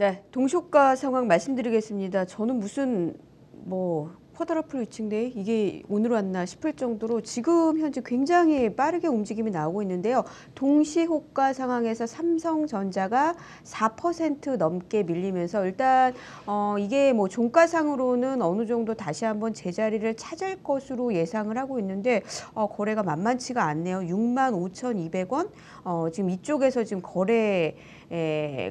네, 동쇼가 상황 말씀드리겠습니다. 저는 무슨 뭐 쿼드라플 위층데 이게 오늘 왔나 싶을 정도로 지금 현재 굉장히 빠르게 움직임이 나오고 있는데요. 동시 호가 상황에서 삼성전자가 4% 넘게 밀리면서 일단 어 이게 뭐 종가상으로는 어느 정도 다시 한번 제자리를 찾을 것으로 예상을 하고 있는데 어 거래가 만만치가 않네요. 6만 5,200원. 어 지금 이쪽에서 지금 거래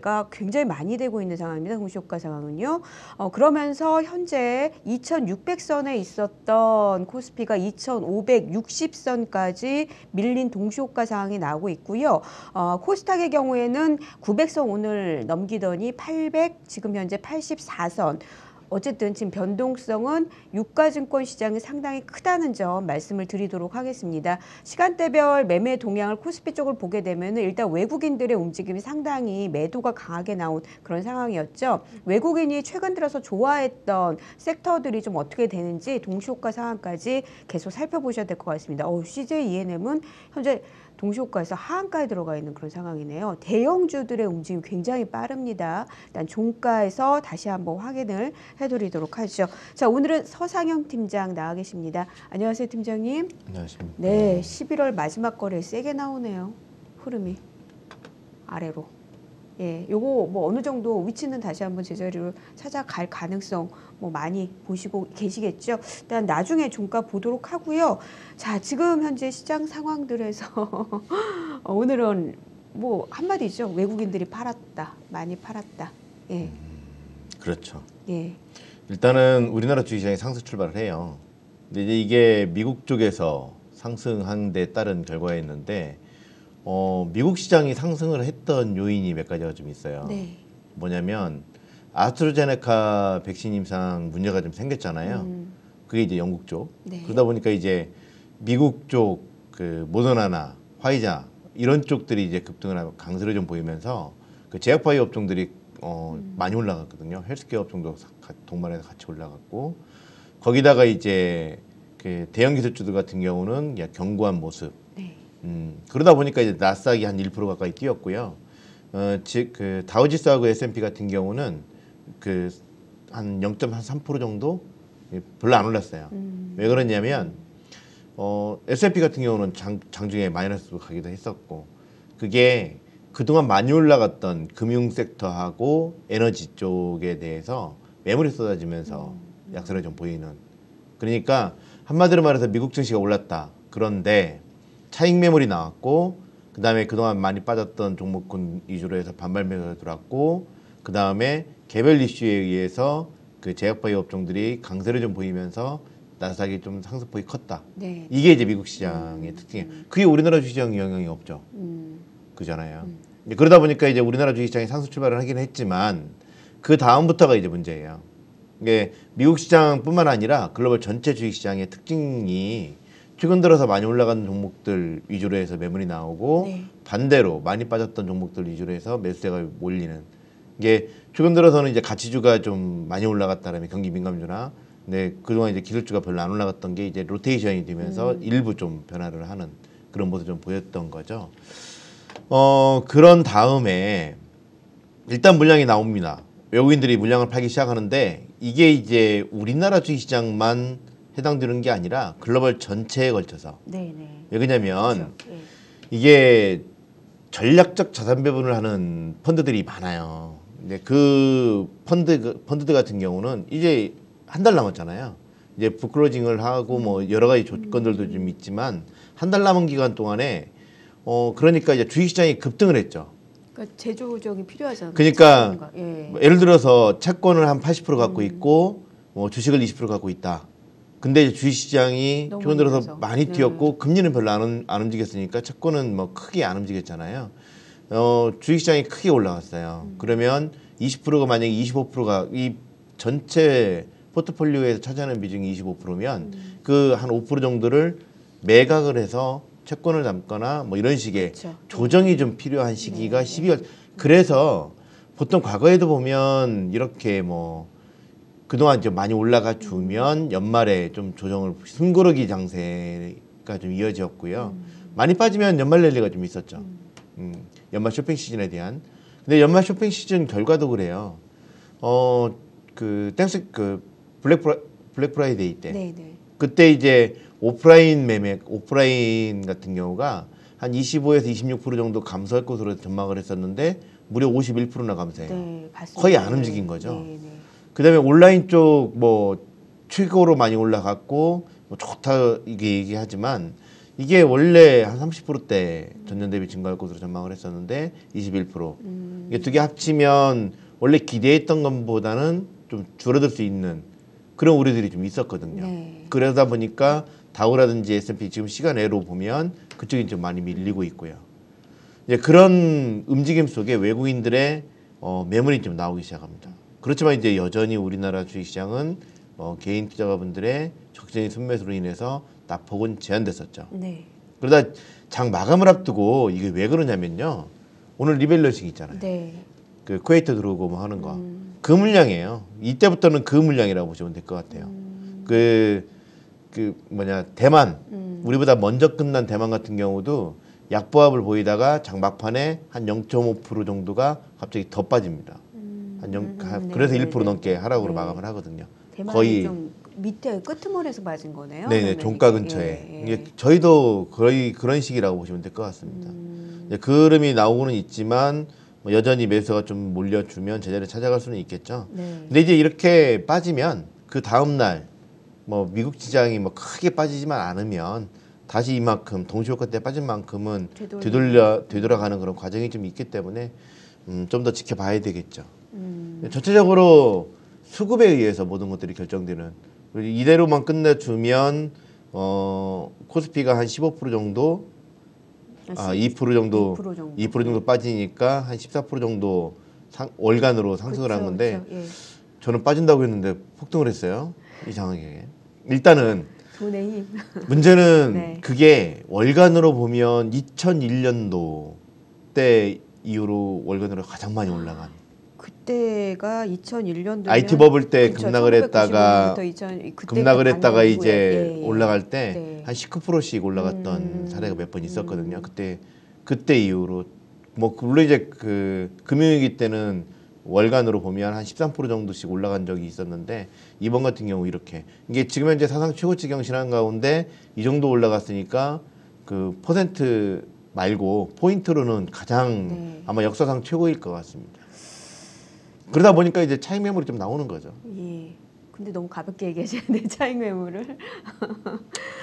가 굉장히 많이 되고 있는 상황입니다. 공시효과 상황은요. 어, 그러면서 현재 2,600선에 있었던 코스피가 2,560선까지 밀린 동시효과 상황이 나오고 있고요. 어, 코스닥의 경우에는 900선 오늘 넘기더니 800 지금 현재 84선 어쨌든 지금 변동성은 유가증권 시장이 상당히 크다는 점 말씀을 드리도록 하겠습니다. 시간대별 매매 동향을 코스피 쪽을 보게 되면 일단 외국인들의 움직임이 상당히 매도가 강하게 나온 그런 상황이었죠. 외국인이 최근 들어서 좋아했던 섹터들이 좀 어떻게 되는지 동시효과 상황까지 계속 살펴보셔야 될 것 같습니다. 어, CJ ENM은 현재 동시효과에서 하한가에 들어가 있는 그런 상황이네요. 대형주들의 움직임이 굉장히 빠릅니다. 일단 종가에서 다시 한번 확인을 해드리도록 하죠. 자, 오늘은 서상영 팀장 나와 계십니다. 안녕하세요, 팀장님. 안녕하십니까. 네, 11월 마지막 거래 세게 나오네요. 흐름이 아래로. 예, 요거 뭐 어느 정도 위치는 다시 한번 제자리로 찾아갈 가능성 뭐 많이 보시고 계시겠죠. 일단 나중에 종가 보도록 하고요. 자, 지금 현재 시장 상황들에서 오늘은 뭐 한마디죠. 외국인들이 팔았다. 많이 팔았다. 예. 그렇죠. 예. 일단은 우리나라 주식시장이 상승 출발을 해요. 근데 이제 이게 미국 쪽에서 상승한 데 따른 결과였는데 어, 미국 시장이 상승을 했던 요인이 몇 가지가 좀 있어요. 네. 뭐냐면 아스트로제네카 백신 임상 문제가 좀 생겼잖아요. 음, 그게 이제 영국 쪽. 네. 그러다 보니까 이제 미국 쪽 그 모더나나 화이자 이런 쪽들이 이제 급등을 하고 강세를 좀 보이면서 그 제약바이오 업종들이 어 음. 많이 올라갔거든요. 헬스케어 업종도 가- 동반해서 같이 올라갔고 거기다가 이제 그 대형 기술주들 같은 경우는 야, 견고한 모습. 네. 음, 그러다 보니까 이제 나스닥이 한 1% 가까이 뛰었고요. 어, 즉, 그 다우지수하고 S&P 같은 경우는 그 한 0.3% 정도 예, 별로 안 올랐어요. 음, 왜 그러냐면 어, S&P 같은 경우는 장, 장중에 마이너스로 가기도 했었고 그게 그동안 많이 올라갔던 금융 섹터하고 에너지 쪽에 대해서 매물이 쏟아지면서 약세를 좀 보이는 그러니까 한마디로 말해서 미국 증시가 올랐다. 그런데 차익 매물이 나왔고 그 다음에 그동안 많이 빠졌던 종목군 위주로 해서 반발 매수가 들어왔고 그 다음에 개별 이슈에 의해서 그 제약바이오 업종들이 강세를 좀 보이면서 나스닥이 좀 상승폭이 컸다. 네. 이게 이제 미국 시장의 특징이에요. 그게 우리나라 주시장 영향이 없죠. 음, 그잖아요. 이제 그러다 보니까 이제 우리나라 주식시장이 상승 출발을 하긴 했지만 그 다음부터가 이제 문제예요. 이게 미국 시장뿐만 아니라 글로벌 전체 주식시장의 특징이 최근 들어서 많이 올라가는 종목들 위주로 해서 매물이 나오고 네. 반대로 많이 빠졌던 종목들 위주로 해서 매수세가 몰리는 이게 최근 들어서는 이제 가치주가 좀 많이 올라갔다라면 경기 민감주나 근데 그동안 이제 기술주가 별로 안 올라갔던 게 이제 로테이션이 되면서 일부 좀 변화를 하는 그런 모습 좀 보였던 거죠. 어 그런 다음에 일단 물량이 나옵니다. 외국인들이 물량을 팔기 시작하는데 이게 이제 우리나라 주식시장만 해당되는 게 아니라 글로벌 전체에 걸쳐서 네, 네. 왜 그러냐면 그렇죠. 예. 이게 전략적 자산 배분을 하는 펀드들이 많아요. 근데 그 펀드 펀드들 같은 경우는 이제 한 달 남았잖아요. 이제 부클로징을 하고 뭐 여러 가지 조건들도 좀 있지만 한 달 남은 기간 동안에 어 그러니까 이제 주식시장이 급등을 했죠. 그러니까 제조적이 필요하잖아요. 그러니까. 예. 뭐 예를 들어서 채권을 한 80% 갖고 있고 뭐 주식을 20% 갖고 있다. 근데 주식시장이 최근 들어서. 많이 네. 뛰었고 금리는 별로 안, 움- 안 움직였으니까 채권은 뭐 크게 안 움직였잖아요. 어, 주식시장이 크게 올라갔어요. 음. 그러면 20%가 만약에 25%가 이 전체 포트폴리오에서 차지하는 비중이 25%면 음. 그한 5% 정도를 매각을 해서 채권을 담거나 뭐 이런 식의 그렇죠. 조정이 좀 필요한 시기가 네, 12월. 그래서 보통 과거에도 보면 이렇게 뭐 그동안 좀 많이 올라가 주면 연말에 좀 조정을 숨고르기 장세가 좀 이어졌고요. 많이 빠지면 연말 랠리가 좀 있었죠. 음, 연말 쇼핑 시즌에 대한. 근데 연말 쇼핑 시즌 결과도 그래요. 어 그 Thanks 그 블랙 프라, 블랙 프라이데이 때 네, 네. 그때 이제 오프라인 매매 오프라인 같은 경우가 한 25에서 26% 정도 감소할 것으로 전망을 했었는데 무려 51%나 감소해요. 네. 거의 안 움직인 거죠. 네, 네. 그다음에 온라인 쪽 뭐 최고로 많이 올라갔고 뭐 좋다 이게 얘기하지만 이게 원래 한 30%대 전년 대비 증가할 것으로 전망을 했었는데 21%. 음, 이게 두 개 합치면 원래 기대했던 것보다는 좀 줄어들 수 있는 그런 우려들이 좀 있었거든요. 네. 그러다 보니까 다우라든지 S&P 지금 시간외로 보면 그쪽이 좀 많이 밀리고 있고요. 이제 그런 움직임 속에 외국인들의 어, 매물이 좀 나오기 시작합니다. 그렇지만 이제 여전히 우리나라 주식시장은 어, 개인 투자가분들의 적정히 순매수로 인해서 낙폭은 제한됐었죠. 네. 그러다 장 마감을 앞두고 이게 왜 그러냐면요. 오늘 리밸런싱 있잖아요. 네. 그 쿠웨이트 들어오고 뭐 하는 거. 음, 그 물량이에요. 이때부터는 그 물량이라고 보시면 될 것 같아요. 음, 그, 그 뭐냐, 대만. 음. 우리보다 먼저 끝난 대만 같은 경우도 약보합을 보이다가 장 막판에 한 0.5% 정도가 갑자기 더 빠집니다. 음, 한 영, 음, 하- 네, 그래서 네, 1% 네. 넘게 하락으로 네. 마감을 하거든요. 거의- 좀 밑에 끄트머리에서 빠진 거네요. 네네, 그러면 종가. 근처에. 예, 예. 이게 저희도 거의 그런 식이라고 보시면 될 것 같습니다. 음, 이제 그 흐름이 나오고는 있지만 뭐 여전히 매수가 좀 몰려주면 제자리를 찾아갈 수는 있겠죠. 네. 근데 이제 이렇게 빠지면 그 다음 날 뭐 미국 시장이 뭐 크게 빠지지만 않으면 다시 이만큼 동시효과 때 빠진 만큼은. 되돌려 되돌아가는 그런 과정이 좀 있기 때문에 음, 좀 더 지켜봐야 되겠죠. 음, 전체적으로 수급에 의해서 모든 것들이 결정되는 이대로만 끝내주면 어 코스피가 한 15% 정도 아, 2% 정도 2% 정도. 2% 정도 빠지니까 한 14% 정도 상, 월간으로 상승을 한 그쵸, 건데 그쵸, 예. 저는 빠진다고 했는데 폭등을 했어요. 이상하게. 일단은 돈의 힘. 문제는 네. 그게 월간으로 보면 2001년도 때 이후로 월간으로 가장 많이 올라간 그때가 2001년도 IT 버블 때 급락을 했다가 급락을 했다가 이제 예, 올라갈 때 네. 한 19%씩 올라갔던 음. 사례가 몇 번 있었거든요. 그때 그때 이후로 뭐 물론 이제 그 금융위기 때는 월간으로 보면 한 13% 정도씩 올라간 적이 있었는데 이번 같은 경우 이렇게 이게 지금 현재 사상 최고치 경 신한 가운데 이 정도 올라갔으니까 그 퍼센트 말고 포인트로는 가장 네. 아마 역사상 최고일 것 같습니다. 그러다 보니까 이제 차익 매물이 좀 나오는 거죠. 예. 근데 너무 가볍게 얘기하시는데 차익 매물을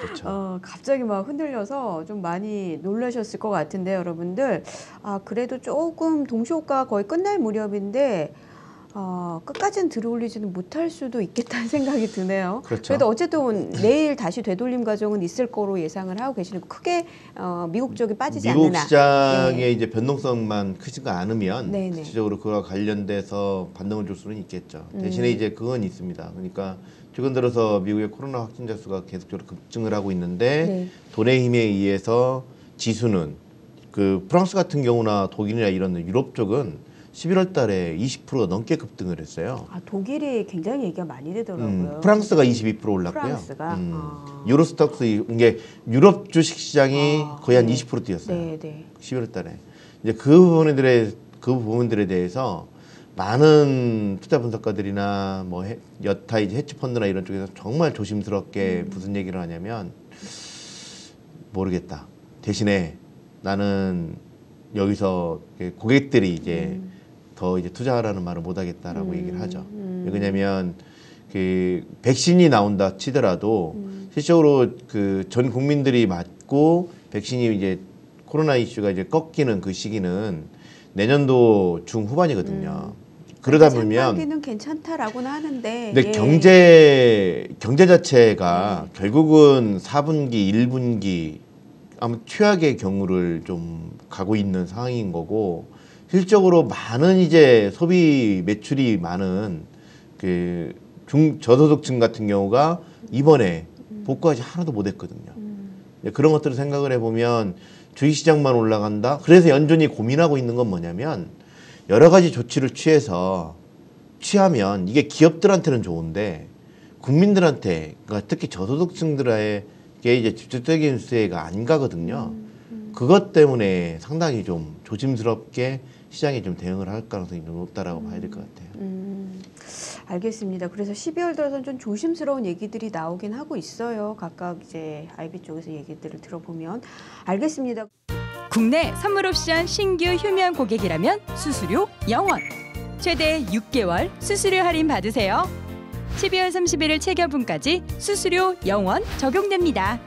그렇죠. 어, 갑자기 막 흔들려서 좀 많이 놀라셨을 것 같은데 여러분들 아 그래도 조금 동시호가 거의 끝날 무렵인데 어, 끝까지는 들어올리지는 못할 수도 있겠다는 생각이 드네요. 그렇죠. 래도 어쨌든 내일 다시 되돌림 과정은 있을 거로 예상을 하고 계시는 거 크게 어, 미국 쪽이 빠지지 미국 않느나 시장의 예. 이제 변동성만 크지가 않으면 네네. 실질적으로 그와 관련돼서 반등을 줄 수는 있겠죠. 음. 대신에 이제 그건 있습니다. 그러니까 최근 들어서 미국의 코로나 확진자 수가 계속적으로 급증을 하고 있는데 네. 돈의 힘에 의해서 지수는 그 프랑스 같은 경우나 독일이나 이런 유럽 쪽은 11월 달에 20%가 넘게 급등을 했어요. 아 독일이 굉장히 얘기가 많이 되더라고요. 음, 프랑스가 22% 올랐고요. 프랑스가? 음, 아. 유로스톡스 이게 유럽 주식 시장이 아, 거의 한 네. 20% 뛰었어요. 네, 네. 11월 달에 이제 그 부분들에 그 부분들에 대해서 많은 투자 분석가들이나 뭐 해- 여타 이제 헤지 펀드나 이런 쪽에서 정말 조심스럽게 음. 무슨 얘기를 하냐면 모르겠다. 대신에 나는 여기서 고객들이 이제 음. 더 이제 투자하라는 말을 못 하겠다라고 음, 얘기를 하죠. 음. 왜냐면 그 백신이 나온다 치더라도 음. 실적으로 그 전 국민들이 맞고 백신이 이제 코로나 이슈가 이제 꺾이는 그 시기는 내년도 중후반이거든요. 그러다 보면 음. 상반기는 괜찮다라고는 하는데 근데 예. 경제 경제 자체가 네. 결국은 4분기, 1분기 아무 최악의 경우를 좀 가고 있는 상황인 거고 실적으로 많은 이제 소비 매출이 많은 그 중 저소득층 같은 경우가 이번에 복구하지 하나도 못했거든요. 음. 네, 그런 것들을 생각을 해보면 주식시장만 올라간다. 그래서 연준이 고민하고 있는 건 뭐냐면 여러 가지 조치를 취해서 취하면 이게 기업들한테는 좋은데 국민들한테 그러니까 특히 저소득층들에게 이제 직접적인 수혜가 안 가거든요. 그것 때문에 상당히 좀 조심스럽게 시장에 좀 대응을 할 가능성이 좀 높다라고 봐야 될 것 같아요. 음, 알겠습니다. 그래서 12월 들어서 좀 조심스러운 얘기들이 나오긴 하고 있어요. 각각 이제 아이비 쪽에서 얘기들을 들어보면 알겠습니다. 국내 선물 옵션 신규 휴면 고객이라면 수수료 0원. 최대 6개월 수수료 할인 받으세요. 12월 31일 체결분까지 수수료 0원 적용됩니다.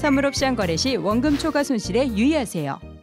선물 옵션 거래 시 원금 초과 손실에 유의하세요.